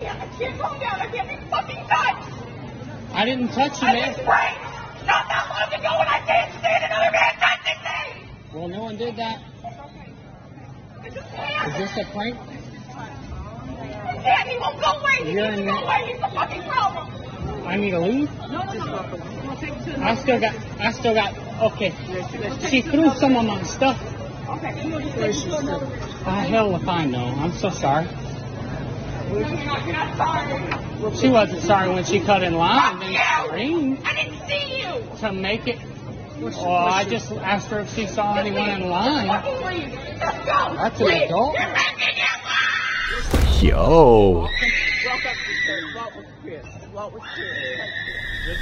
Can't calm down. I can't be fucking touched. I didn't touch you, I man. was not that long ago and I can't stand another man touching me. Well, no one did that. I just can't. Is this a prank? I can't. He won't go away. He You're needs to go away. He's the fucking problem. I need to leave. No, no, no. I still got. I still got. Okay. She threw some of my stuff. Ah, hell if I know. I'm so sorry. You're not, you're not sorry. She wasn't sorry when she cut in line Fuck you. screamed I didn't see you. to make it. Well, oh, I just asked her if she saw anyone in line. Fucking leave. Just go. That's an Leave. adult. You're making it Yo.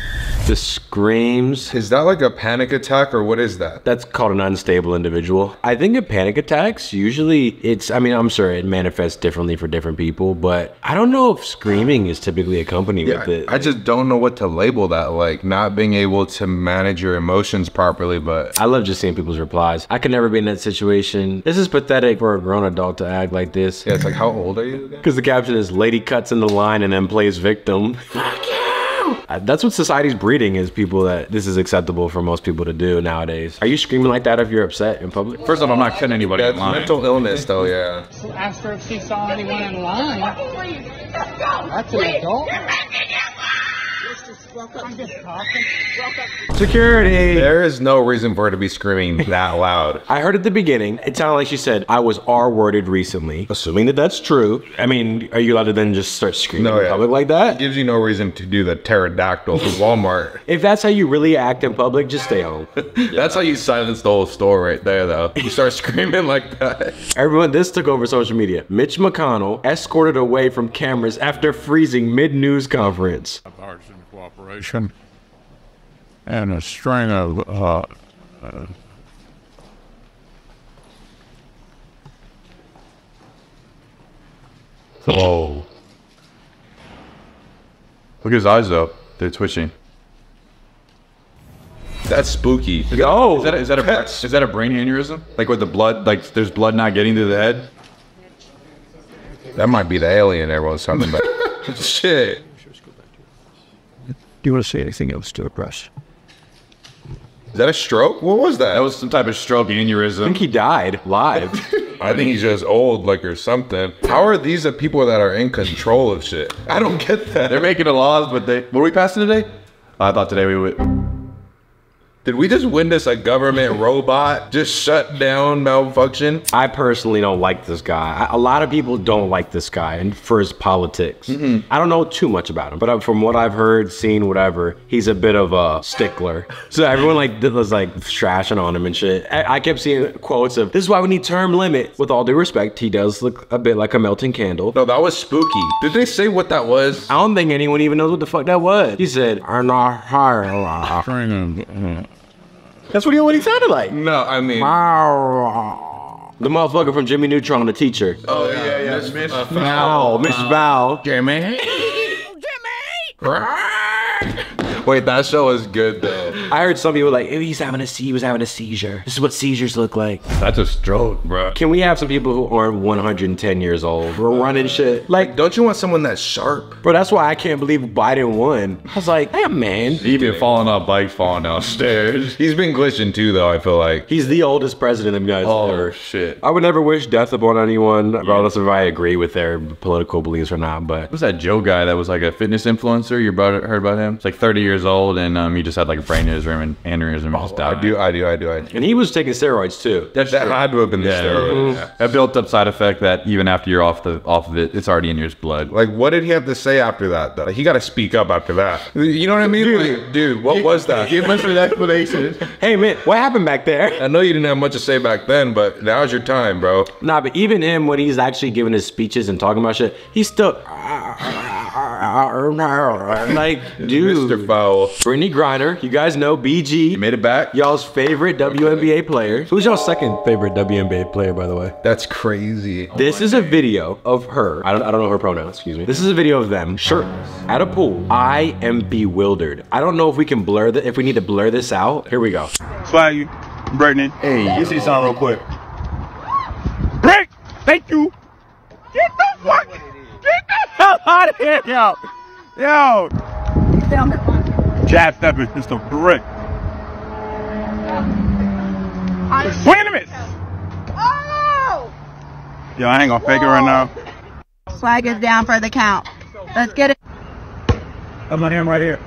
The screams. Is that like a panic attack or what is that? That's called an unstable individual. I think in panic attacks, usually it's, I mean, I'm sure it manifests differently for different people, but I don't know if screaming is typically accompanied with it. I just don't know what to label that like not being able to manage your emotions properly, but I love just seeing people's replies. I could never be in that situation. This is pathetic for a grown adult to act like this. yeah, it's like how old are you? Because the caption is lady cuts in the line and then plays victim. Fuck you! Uh, That's what society's breeding is people that this is acceptable for most people to do nowadays. Are you screaming like that if you're upset in public? First off, I'm not cutting anybody Yeah, in line. mental illness though, yeah. Asked her if she saw anyone in line. Fucking leave. Just go. That's an adult. Security! There is no reason for her to be screaming that loud. I heard at the beginning, it sounded like she said, I was R worded recently. Assuming that that's true. I mean, are you allowed to then just start screaming No, in yeah. public like that? Gives you no reason to do the pterodactyl from Walmart. If that's how you really act in public, just stay home. That's how you silence the whole store right there though. You start screaming like that. Everyone, this took over social media. Mitch McConnell escorted away from cameras after freezing mid news conference. Bipartisan cooperation and a string of uh, uh, Whoa. Look at his eyes though. They're twitching. That's spooky. Oh, Is that a, is that a is that a brain aneurysm? Like with the blood, like there's blood not getting to the head. That might be the alien everyone's talking about. Shit. Do you want to say anything else to the press? Is that a stroke? What was that? That was some type of stroke I aneurysm. I think he died live. I think he's just old, like or something. How are these the people that are in control of shit? I don't get that. They're making the laws, but they what are we passing today? I thought today we would. Did we just witness a government robot just shut down malfunction? I personally don't like this guy. I, a lot of people don't like this guy and for his politics. I don't know too much about him, but uh, from what I've heard, seen, whatever, he's a bit of a stickler. So everyone like did- was like trashing on him and shit. I, I kept seeing quotes of, "This is why we need term limit." With all due respect, he does look a bit like a melting candle. No, that was spooky. Did they say what that was? I don't think anyone even knows what the fuck that was. He said, "I'm not high." String of uh, That's what he what he sounded like. No, I mean. The motherfucker from Jimmy Neutron, the teacher. Oh yeah, yeah. Miss, Miss Val, Miss Val. Jimmy. Wait, that show was good though. I heard some people like, "Ew, he's having a he was having a seizure. This is what seizures look like. That's a stroke, bro. Can we have some people who aren't 110 years old? We're running shit. Like, Don't you want someone that's sharp? bro, that's why I can't believe Biden won. I was like, hey man, He been falling off bikes, falling downstairs. He's been glitching too, though. I feel like. he's the oldest president of the United Oh ever. shit! I would never wish death upon anyone, regardless of if I agree with their political beliefs or not. But What's that Joe guy that was like a fitness influencer? You about heard about him? It's like 30 years old, and um, he just had like a brain aneurysm and aneurysm and just died. I do, I do, I do, I do. and he was taking steroids too. That's That true. had to have been the Yeah. steroid. Yeah. A built-up side effect that even after you're off the off of it, it's already in your blood. Like, what did he have to say after that? Though, like, he got to speak up after that. You know what I mean? Like, dude, what was that? Give us an explanation. Hey man, what happened back there? I know you didn't have much to say back then, but now's your time, bro. Nah, but even him when he's actually giving his speeches and talking about shit, he's still like, dude. Mr. Fowl. Brittney Griner, you guys know BG, Made it back. y'all's favorite WNBA player. Who's y'all's second favorite WNBA player, by the way? That's crazy. Oh this is a video of her. I don't, I don't know her pronouns, excuse me. This is a video of them shirtless at a pool. I am bewildered. I don't know if we can blur the, if we need to blur this out. Here we go. Swag you, Brittney. Hey, You see something real quick. Break! Thank you! Get the fuck! Get the hell out of here, yo. Yo. Jab stepping pistol, correct. Wait a minute. Oh! Yo, I ain't gonna fake it right now. Flag is down for the count. Let's get it. That's my hand right here.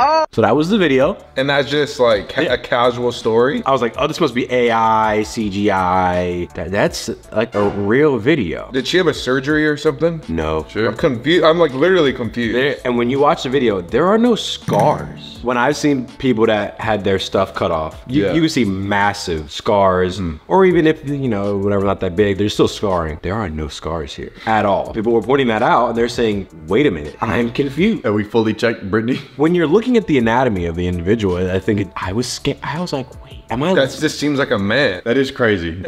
Oh. So that was the video. And that's just like ca- a casual story. I was like, oh, this must be AI, CGI. That, that's like a real video. Did she have a surgery or something? No. I'm confused. I'm like literally confused. There, and when you watch the video, there are no scars. When I've seen people that had their stuff cut off, you, Yeah. you can see massive scars, hmm. or even if, you know, whatever, not that big, there's still scarring. There are no scars here at all. People were pointing that out and they're saying, wait a minute, I'm confused. Have we fully checked Brittney? When you're looking at the anatomy of the individual, I think it, I was scared. I was like, wait, am I? That just seems like a man. That is crazy.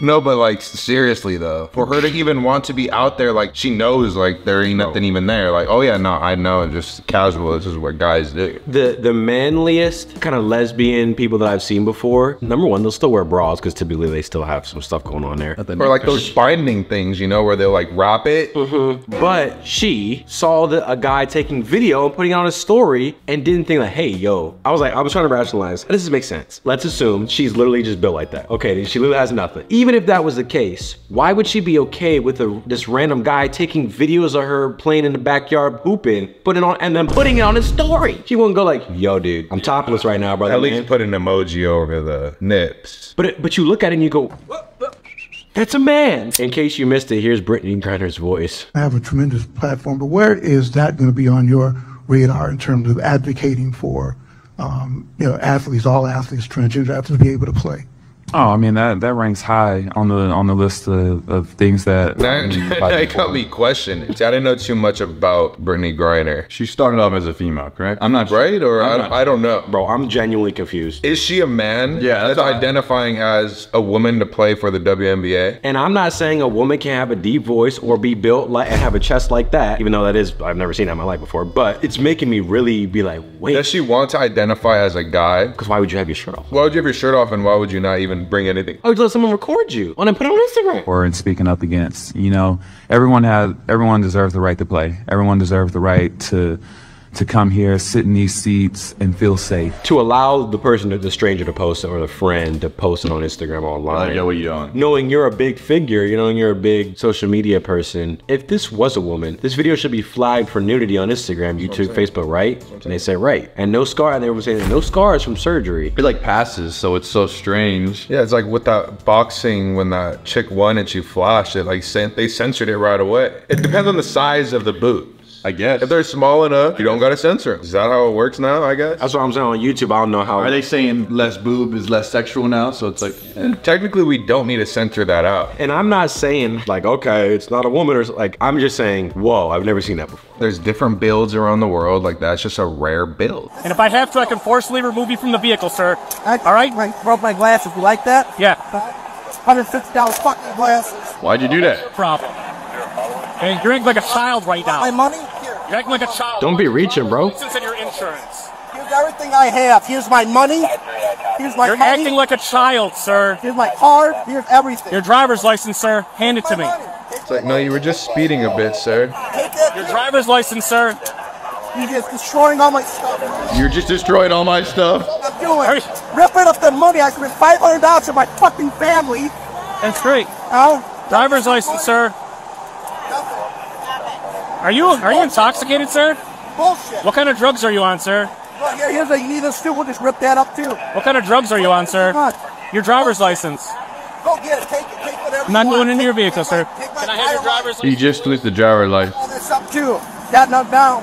No, but like seriously though, for her to even want to be out there, like she knows like there ain't nothing even there. Like, oh yeah, no, I know, just casual. This is what guys do. the the manliest kind of lesbian people that I've seen before. Number one, they'll still wear bras because typically they still have some stuff going on there. Or like those binding things, you know, where they'll like wrap it. Mm-hmm. But she saw the, a guy taking video and putting on a story and didn't think like, hey, yo. I was like, I was trying to rationalize. This doesn't make sense. Let's assume she's literally just built like that. Okay, she literally has nothing. Even if that was the case, why would she be okay with a, this random guy taking videos of her playing in the backyard hooping, putting on, and then putting it on his story? She wouldn't go like, yo, dude, I'm topless right now, brother. At least man." put an emoji over the nips. But it, but you look at it and you go, that's a man. In case you missed it, here's Brittney Griner's voice. I have a tremendous platform, but where is that going to be on your radar in terms of advocating for, um, you know, athletes, all athletes, transgender athletes to be able to play? Oh, I mean that that ranks high on the on the list of, of things that. That, that got me questioning. See, I didn't know too much about Brittney Griner. She started off as a female, correct? I'm not Right? Or I, I'm don't- I don't know. Bro, I'm genuinely confused. Is she a man? Yeah, that's, that's what I- identifying as a woman to play for the WNBA. And I'm not saying a woman can have a deep voice or be built like and have a chest like that, even though that is I've never seen that in my life before. But it's making me really be like, wait, Does she want to identify as a guy? because why would you have your shirt off? Why would you have your shirt off and why would you not even bring anything? Oh, you let someone record you and then put it on Instagram. Or in speaking up against, you know, everyone has, everyone deserves the right to play. Everyone deserves the right to to come here, sit in these seats, and feel safe. To allow the person, the stranger, to post it or the friend to post it on Instagram online. Like, yo, what you doing? knowing you're a big figure, you know, you're a big social media person. If this was a woman, this video should be flagged for nudity on Instagram, YouTube, Facebook, right? And they say right, and no scar. And they were saying no scars from surgery. It like passes, so it's so strange. Yeah, it's like with that boxing when that chick won and she flashed it, like cen- they censored it right away. It depends on the size of the boot. I guess. If they're small enough, you don't gotta censor them. Is that how it works now? I guess. That's what I'm saying on YouTube. I don't know how. Are they saying less boob is less sexual now? So it's like, eh. Technically, we don't need to censor that out. And I'm not saying like, okay, it's not a woman or like. I'm just saying, whoa, I've never seen that before. There's different builds around the world. Like that's just a rare build. And if I have to, I can forcibly remove you from the vehicle, sir. I, All right? I broke my glasses. You like that? Yeah, $150 fucking glasses. why'd you do that? problem. And you're acting like a child right now. My money? Here. You're acting like a child. Don't be reaching, bro. License and your insurance. Here's everything I have. Here's my money. Here's my You're money. acting like a child, sir. Here's my card. Here's everything. Your driver's license, sir. Hand it to me. money. It's like, no, you were just speeding a bit, sir. take it. Your driver's license, sir. You're just destroying all my stuff. You're just destroyed all my stuff. I'm doing. Hurry. Ripping up the money. I spent $500 for my fucking family. That's great. Huh? Driver's license, sir. Are you are you intoxicated, sir? Bullshit. What kind of drugs are you on, sir? Look, here, here's a, you need this too. We'll just rip that up too. What kind of drugs are you on, sir? Your driver's license. Go get it. Take it. Take whatever I'm not going into your Take vehicle, my- sir. take my Can I have your driver's life. You just twist the driver life. All this up too. Got none down.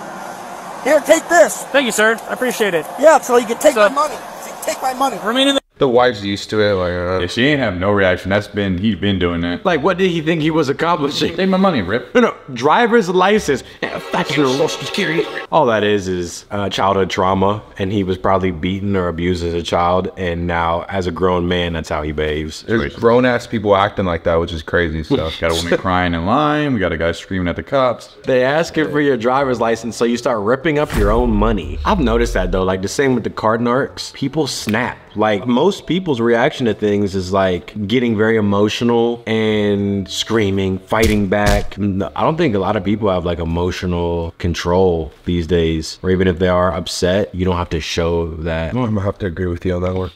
Here, take this. Thank you, sir. I appreciate it. Yeah, so you can take So- my money. So take my money. Remain in the The wife's used to it. Like, uh, Yeah, she ain't have no reaction. That's been he's been doing that. Like, what did he think he was accomplishing? Take my money, Rip. No, no, driver's license. Yeah, That's your social security. All that is is uh, childhood trauma, and he was probably beaten or abused as a child, and now as a grown man, that's how he behaves. There's grown ass people acting like that, which is crazy stuff. Got a woman crying in line. We got a guy screaming at the cops. They ask you for your driver's license, so you start ripping up your own money. I've noticed that though, like the same with the card narcs. People snap. Like most people's reaction to things is like getting very emotional and screaming, fighting back. I don't think a lot of people have like emotional control these days, or even if they are upset, you don't have to show that. I'm gonna have to agree with you on that one.